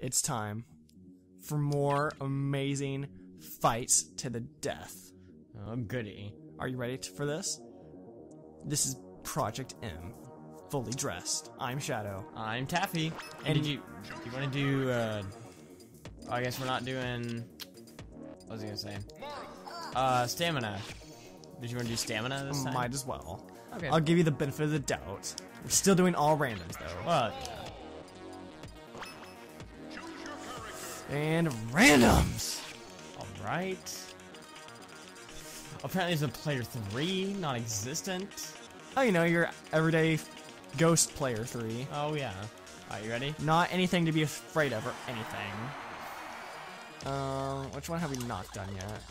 it's time for more amazing fights to the death. Oh, goody. Are you ready for this? This is Project M, fully dressed. I'm Shadow. I'm Taffy. And, And- did you do you want to do? Uh, oh, I guess we're not doing. What was I gonna say? Uh, stamina. Did you want to do stamina this time? Might as well. Okay. I'll give you the benefit of the doubt. We're still doing all randoms though. Well, And randoms! all right. Apparently, there's a player three, non-existent. Oh, you know, your everyday ghost player three. Oh yeah. Alright, you ready? Not anything to be afraid of or anything. Um, which one have we not done yet?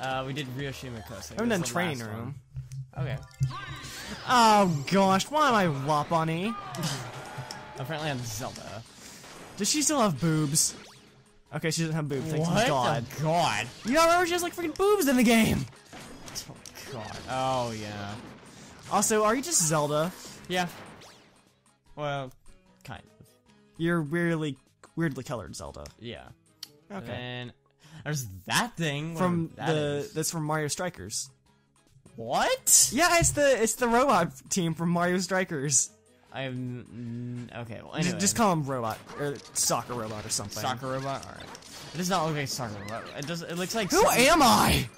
Uh, we did Ryoshima So I haven't done training room. Okay. Oh gosh, why am I Wapani? Apparently, I'm Zelda. Does she still have boobs? Okay, she doesn't have boobs. Thank what? God. Oh, God. You don't remember she has like freaking boobs in the game. Oh God. Oh yeah. Also, are you just Zelda? Yeah. Well, kind of. You're weirdly, weirdly colored Zelda. Yeah. Okay. And there's that thing From that the is. that's from Mario Strikers. what? Yeah, it's the it's the robot team from Mario Strikers. I'm okay. Well, Just- anyway. Just, call him robot or soccer robot or something. soccer robot. All right. It does not look like soccer robot. It does. It looks like Who am I?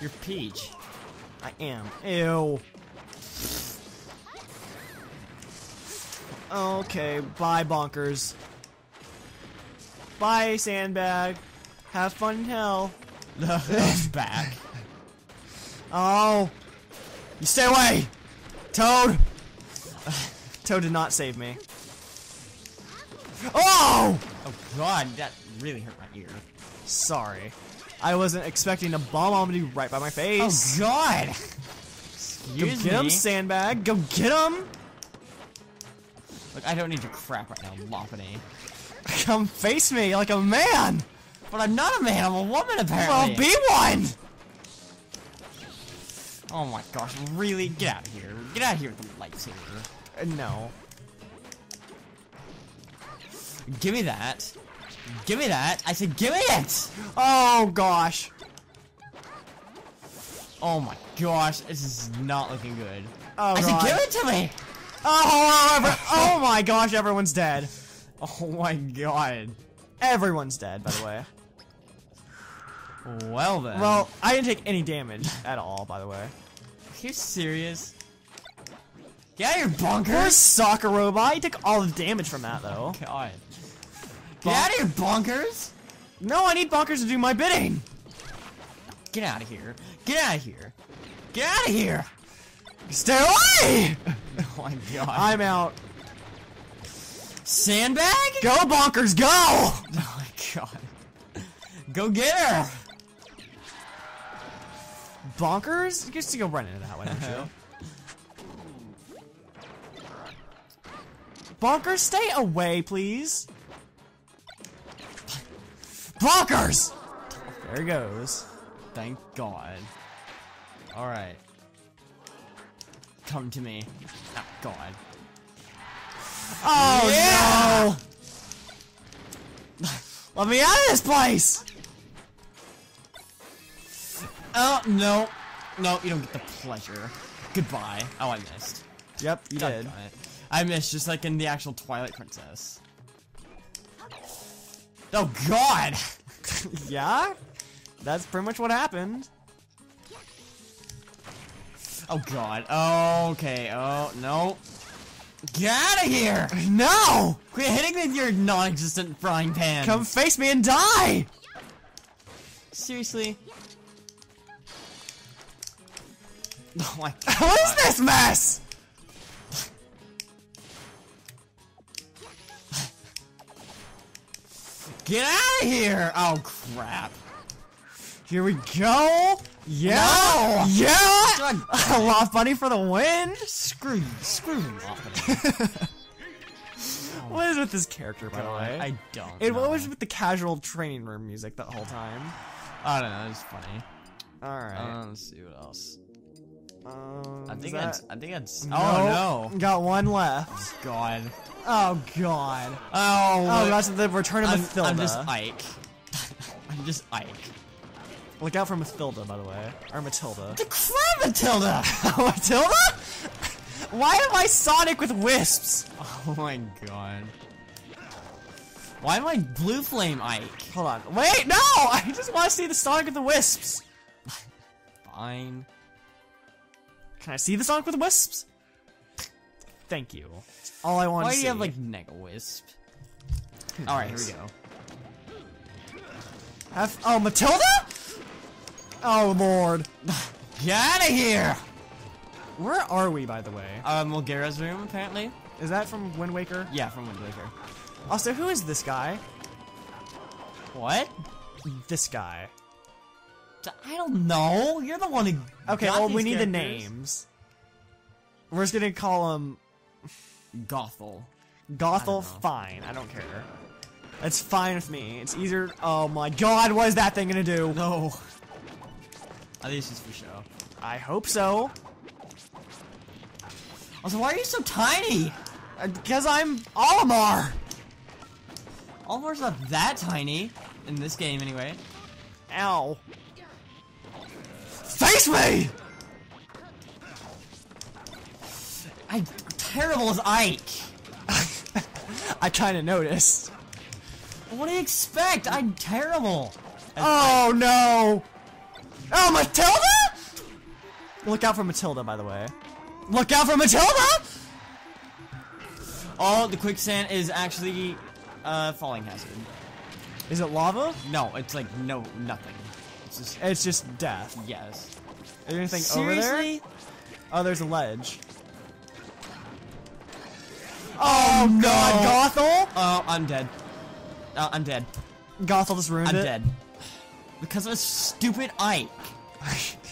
You're Peach. I am. Ew. Okay, bye bonkers. Bye sandbag. Have fun in hell. Back. Oh, you stay away, Toad. Toad did not save me. Oh, Oh God, that really hurt my ear. sorry. I wasn't expecting a bomb already right by my oh, face. Oh God. Go Excuse get him, sandbag. Go get him. Look, I don't need your crap right now, Loppany. Come face me like a man. But I'm not a man. I'm a woman, apparently! Well, be one. Oh my gosh, really? Get out of here. Get out of here with the lightsaber. Uh, No. Give me that. Give me that. I said give me it! Oh gosh. Oh my gosh, this is not looking good. Oh I god. said give it to me! Oh, oh my gosh, everyone's dead. Oh my god. Everyone's dead, by the way. Well then. Well, I didn't take any damage at all, by the way. are you serious? Get out of here, Poor bonkers! soccer robot. You took all the damage from that, though. Oh god. Get out of here, bonkers! No, I need bonkers to do my bidding. Get out of here. Get out of here. Get out of here! Stay away! Oh my god. I'm out. Sandbag? Go, bonkers, go! Oh my god. Go get her! Bonkers? You get to go run into that one, don't you? Bonkers, stay away, please. Bonkers! There he goes. Thank God. Alright. Come to me. Oh, God. Oh no! Let me out of this place! Oh, no. No, you don't get the pleasure. Goodbye. Oh, I missed. Yep, you did. I missed, just like in the actual Twilight Princess. Oh, God! yeah? That's pretty much what happened. Oh, God. Oh, okay. Oh, no. Get out of here! No! Quit hitting me with your non-existent frying pan. Come face me and die! Seriously? Oh my What is this mess? Get out of here! Oh crap. Here we go! Yeah! No! Yeah! Loft Bunny for the win! Screw you. Screw you, Loppity. What is with this character, by the way? I don't And know. what was with the casual training room music that whole time? I don't know, it's funny. Alright. Um, let's see what else. Um, I think that- that's. I think. Nope. Oh no! Got one left. God. Oh god. Oh. Oh, that's the return of I'm, Mathilda. I'm just Ike. I'm just Ike. Look out for Mathilda, by the way. Or Matilda. The crap, Matilda! Matilda? Why am I Sonic with wisps? Oh my god. Why am I Blue Flame Ike? Hold on. Wait, no! I just want to see the Sonic with the wisps. Fine. Can I see the Sonic with the wisps? Thank you. That's all I want is. Why to do you have like Nega Wisp? Alright, here we go. Have- oh, Matilda? Oh, Lord. Get out of here! Where are we, by the way? Uh, Molgera's room, apparently. Is that from Wind Waker? Yeah, from Wind Waker. Also, who is this guy? What? This guy. I don't know. You're the one who. Okay, well, we need the names. We're just gonna call him Gothel. Gothel. know. Fine, I don't care. That's fine with me. It's easier. Oh my god, what is that thing gonna do? No. I think it's just for show. I hope so. Also, why are you so tiny? Uh, because I'm Olimar. Olimar's not that tiny in this game, anyway. Ow. Face me! I'm terrible as Ike. I kind of noticed. What do you expect? I'm terrible. as Oh no! Oh, Matilda! Look out for Matilda, by the way. Look out for Matilda! Oh, the quicksand is actually uh, falling hazard. Is it lava? No, it's like no nothing. It's just It's just death. yes. Is there anything over there? Seriously? Oh, there's a ledge. Oh, God, Gothel! Oh, I'm dead. Uh, I'm dead. Gothel just ruined I'm it. dead. Because of a stupid Ike.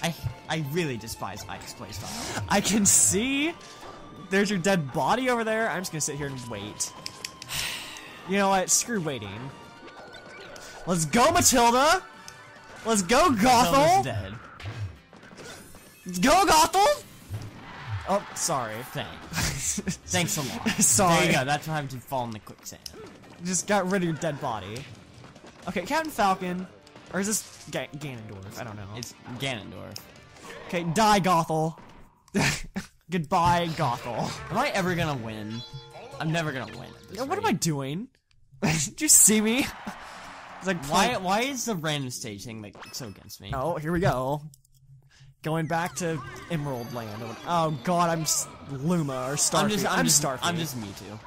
I I really despise Ike's playstyle. I can see. There's your dead body over there. I'm just gonna sit here and wait. You know what? Screw waiting. Let's go, Matilda! Let's go, Gothel! dead. Let's go, Gothel! Oh, sorry. Thanks. Thanks a lot. Sorry. There you go. That's why I'm to fall in the quicksand. Just got rid of your dead body. Okay, Captain Falcon. Or is this Ga Ganondorf? I don't know. It's Ganondorf. okay, die, Gothel. Goodbye, Gothel. Am I ever gonna win? I'm never gonna win. What am I doing? Did you see me? It's like Why? Why is the random stage thing like so against me? Oh, here we go. Going back to Emerald Land. Oh God, I'm S- Luma or Starfy. I'm just. I'm, just. Starfy. I'm just Mewtwo.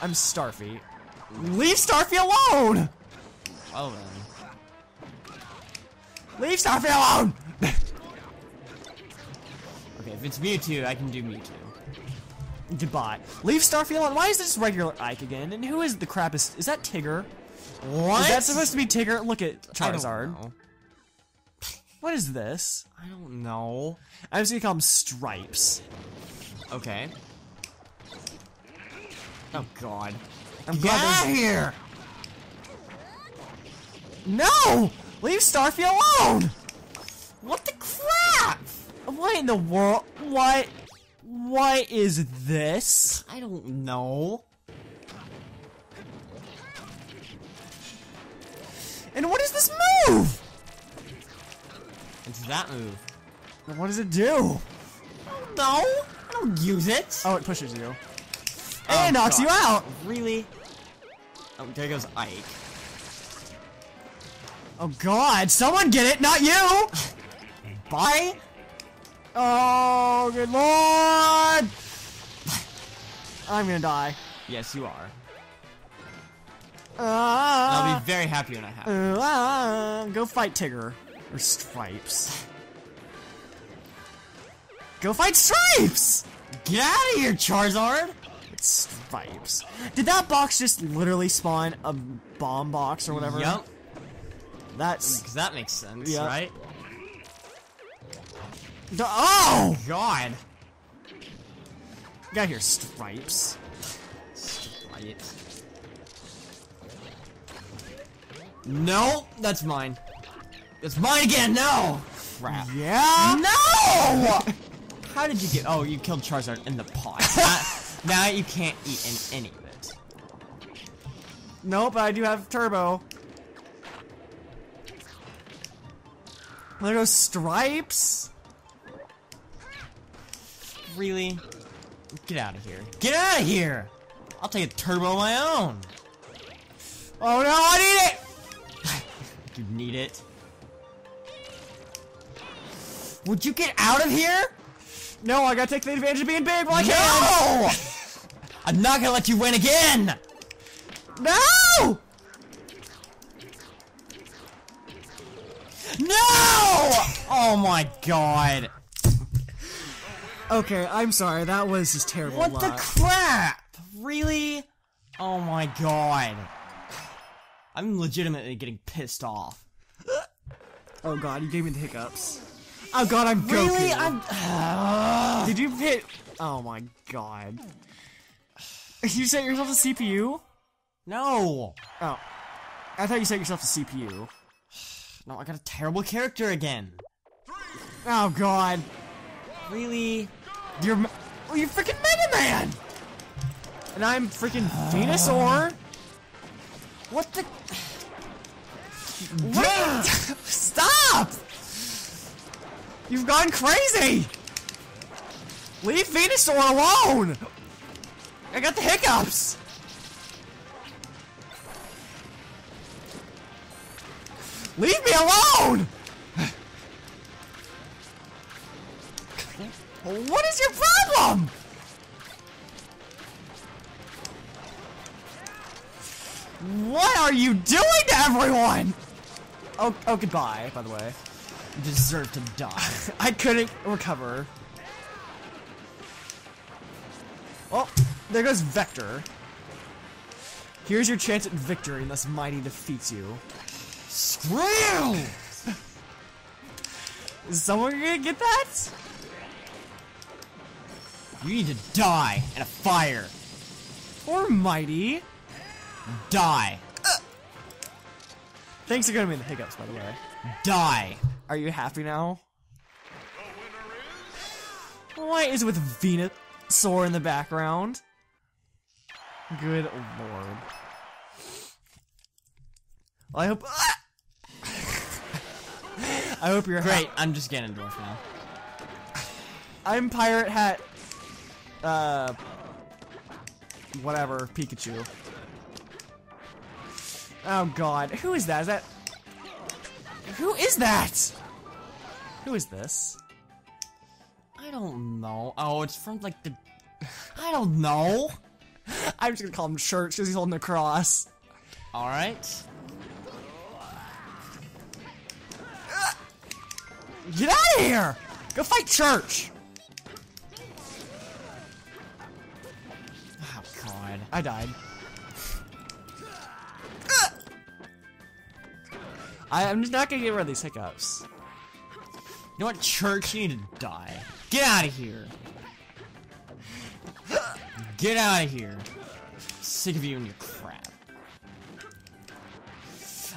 I'm Starfy. Leave Starfy alone. Oh then. Leave Starfy alone. Okay, if it's Mewtwo, I can do Mewtwo. Goodbye. Leave Starfy alone. Why is this regular Ike again? And who is the crap? Is is that Tigger? What? Is that supposed to be Tigger? Look at Charizard. What is this? I don't know. I'm just gonna call him Stripes. Okay. Oh God. I'm Get glad out there's- here! No! Leave Starfy alone! What the crap? What in the world? What? What is this? I don't know. And what is this move? It's that move. And What does it do? No, I don't use it. Oh, it pushes you. Oh, and it knocks God. you out. Really? Oh, there goes Ike. Oh God! Someone get it, not you! Bye. Oh, good lord! I'm gonna die. Yes, you are. Ah, I'll be very happy when I have. it. uh, ah, go fight Tigger or Stripes. Go fight Stripes! Get out of here, Charizard! It's Stripes. Did that box just literally spawn a bomb box or whatever? Yup. That's. Because that makes sense, Yeah. right? Oh! God. Get out here, Stripes. Right. No, that's mine. It's mine again. No. Crap. Yeah? No. How did you get? Oh, you killed Charizard in the pot. now, now you can't eat in any of it. Nope, I do have turbo. There goes Stripes. Really? Get out of here. Get out of here! I'll take a turbo of my own. Oh no, I need it! You need it. Would you get out of here? No, I gotta take the advantage of being big while I can! No! I'm not gonna let you win again! No! No! Oh my god. Okay, I'm sorry, that was just terrible What the crap? Really? Oh my god. I'm legitimately getting pissed off. oh god, you gave me the hiccups. Oh god, I'm Goku. Really? I'm. Did you hit? Oh my god. You set yourself a CPU? no! Oh. I thought you set yourself a CPU. No, I got a terrible character again. Oh god. Really? You're. Oh, you're freaking Mega Man! And I'm freaking Venusaur. What the? What? Stop! You've gone crazy! Leave Venusaur alone! I got the hiccups! Leave me alone! What is your problem? What are you doing to everyone? Oh, oh, goodbye, by the way. You deserve to die. I couldn't recover. Oh, there goes Vector. Here's your chance at victory unless Mighty defeats you. Screw! Is someone gonna get that? You need to die in a fire. Or Mighty? Die. Thanks for giving me the hiccups, by the way. Die. Are you happy now? Why is it with Venusaur in the background? Good lord. Well, I hope. I hope you're Great, I'm just getting dwarf now. I'm Pirate Hat. Uh. Whatever, Pikachu. Oh god, who is that? Is that. Who is that? Who is this? I don't know. Oh, it's from like the. I don't know. I'm just gonna call him Church because he's holding a cross. All right. Get out of here! Go fight Church! Oh God. I died. I, I'm just not gonna get rid of these hiccups. You know what, Church? You need to die. Get out of here. Get out of here. Sick of you and your crap.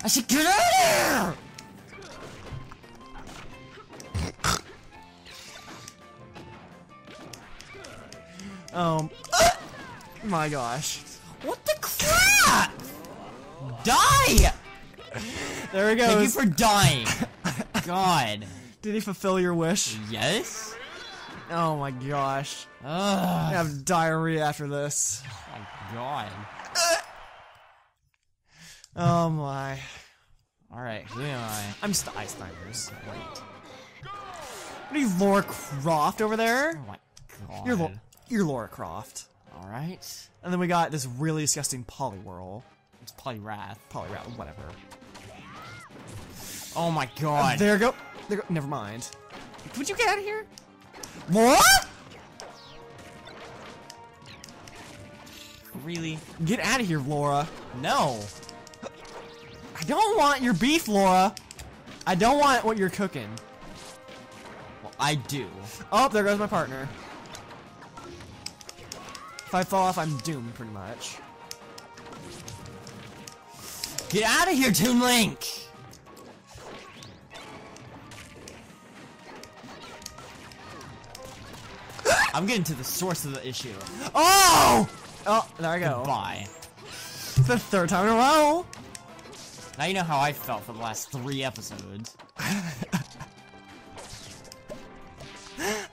I said, get out of here! Um. my gosh. What the crap? Die! There he Thank you goes. for dying. God. Did he fulfill your wish? Yes? Oh my gosh. Ugh. I have diarrhea after this. Oh my God. Oh my. Alright, who am I? I'm just the Ice Climbers. Wait. What are you, Laura Croft over there? Oh my God. You're, Lo- you're Laura Croft. Alright. And then we got this really disgusting Poliwhirl. It's probably Wrath. Poliwrath, whatever. Oh my God. There go. There go. Never mind. Would you get out of here? Laura? Really? Get out of here, Laura. No. I don't want your beef, Laura. I don't want what you're cooking. Well, I do. Oh, there goes my partner. If I fall off, I'm doomed, pretty much. Get out of here, Toon Link! I'm getting to the source of the issue. Oh! Oh, there I go. Bye. The third time in a row. Now you know how I felt for the last three episodes. I'm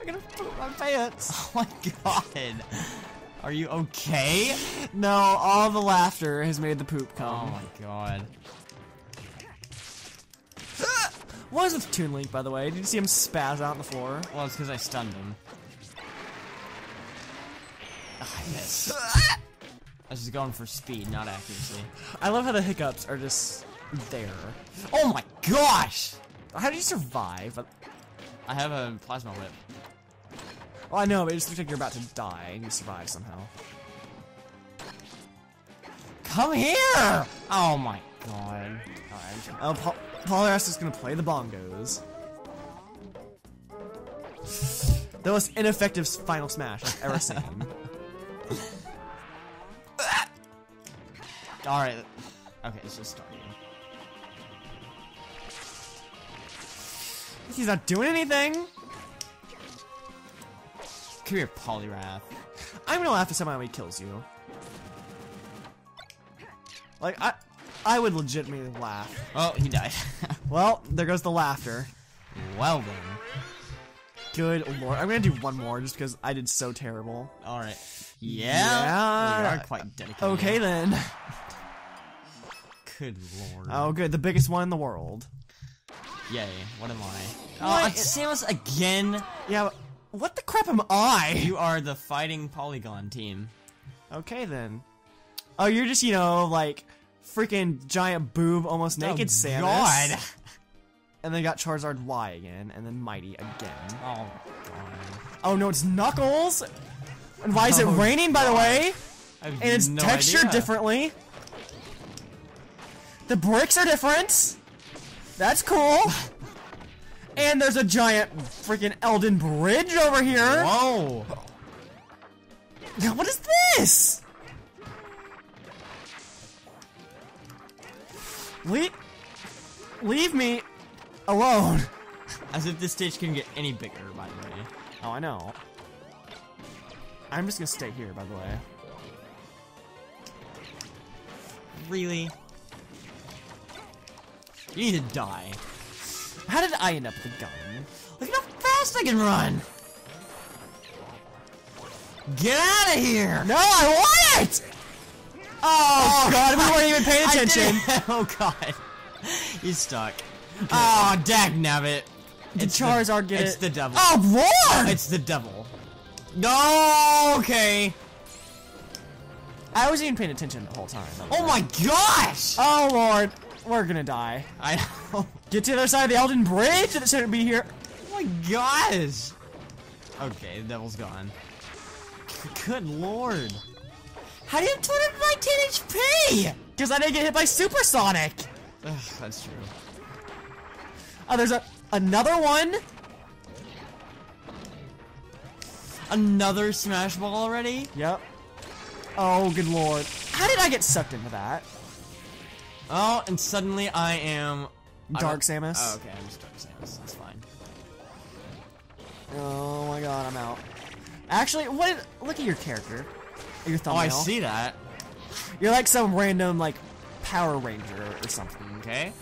gonna poop my pants. Oh my god. Are you okay? No, all the laughter has made the poop come. Oh my god. What is with Toon Link, by the way? Did you see him spaz out on the floor? Well, it's because I stunned him. I missed. I was just going for speed, not accuracy. I love how the hiccups are just there. Oh my gosh! How did you survive? I have a plasma whip. Well, I know, but it just looks like you're about to die and you survive somehow. Come here! Oh my god. Oh, Paul is gonna play the bongos. The most ineffective final smash I've ever seen. Alright. Okay, it's just starting. He's not doing anything. Come here, Poliwrath. I'm gonna laugh if somebody kills you. Like I, I would legitimately laugh. Oh, he died. Well, there goes the laughter. well then. Good lord, I'm gonna do one more just because I did so terrible. Alright. Yeah. Yeah. We are quite dedicated. Okay then. Good lord. Oh, good, the biggest one in the world. Yay. What am I? What? Oh, it's Samus again. Yeah, what the crap am I? You are the fighting Polygon team. Okay then. Oh, you're just you know like freaking giant boob, almost naked oh, Samus. God. And then got Charizard Y again, and then Mighty again. Oh, God. Oh no, it's Knuckles. And why is it Oh, raining, by the way? And it's no textured idea. differently. The bricks are different. That's cool. and there's a giant freaking Eldin Bridge over here. Whoa. What is this? Leave, leave me alone. As if this stage can get any bigger, by the way. Oh, I know. I'm just gonna stay here, by the way. Really? You need to die. How did I end up with a gun? Look at how fast I can run! Get out of here! No, I want it! Oh, oh God, we weren't even paying attention. oh god. He's stuck. Oh, dag nabbit. Did Charizard get it's it? the devil. Oh, Lord! It's the devil. No, okay. I wasn't even paying attention the whole time. Oh my gosh! Oh, Lord. We're gonna die. I know. Get to the other side of the Eldin Bridge? That shouldn't be here. Oh my gosh! Okay, the devil's gone. Good lord. How do you have 219 HP? Because I didn't get hit by Supersonic. Ugh, that's true. Oh, there's a another one. Another smash ball already? Yep. Oh, good lord. How did I get sucked into that? Oh, and suddenly I am... Dark don't- Samus? Oh, okay, I'm just Dark Samus. That's fine. Oh my god, I'm out. Actually, what? Look at your character. Your thumbnail. Oh. I see that. You're like some random like Power Ranger or something. Okay.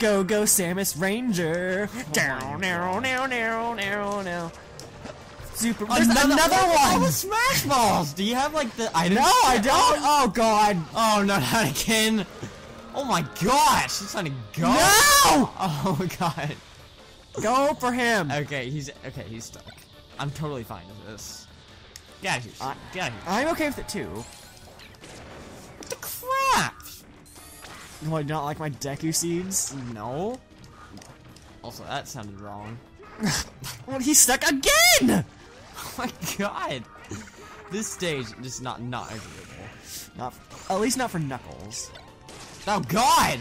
Go go Samus Ranger. Oh down my now God. now now now now. Super. There's another, All one. the oh, smash balls! Do you have, like, the item No, I don't. Oh god. Oh, no, not again. Oh my gosh, it's not a go. No! Oh my god. Go for him. Okay, he's okay. He's stuck. I'm totally fine with this. Get out of here. I- Get out of here. I'm okay with it too. What the crap? What, you don't like my Deku seeds? No. Also, that sounded wrong. Well, he's stuck again. Oh my god. This stage is not not agreeable. Not, at least not for Knuckles. Oh god.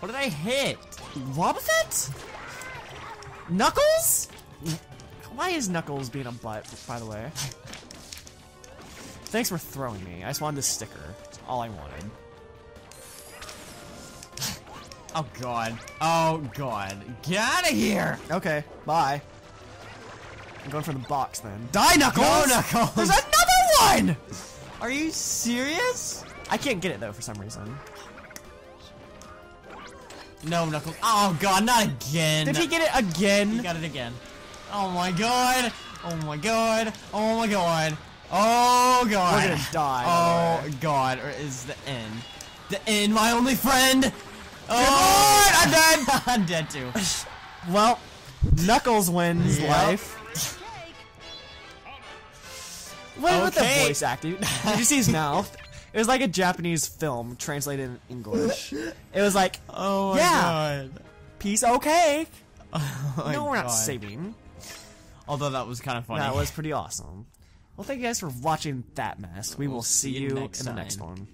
What did I hit? Wobbuffet? Knuckles? Why is Knuckles being a butt, by the way? Thanks for throwing me. I just wanted this sticker. All I wanted. Oh god. Oh god. Get out of here. Okay, bye. I'm going for the box then. Die, Knuckles! Go, Knuckles! There's another one! Are you serious? I can't get it though for some reason. No, Knuckles. Oh god, not again. Did he get it again? He got it again. Oh my god. Oh my god. Oh my god. Oh god. We're gonna die, Oh god. Or is the end? The end, my only friend. Oh, I'm dead. I'm dead too. Well, Knuckles wins Yep. life. What with the Okay. voice acting? Did you see his mouth? It was like a Japanese film translated in English. It was like, Oh my Yeah. god. piece okay. Oh my no, we're not God. saving. Although that was kind of funny. That was pretty awesome. Well, thank you guys for watching that mess. We will see see you you next in the next time. one.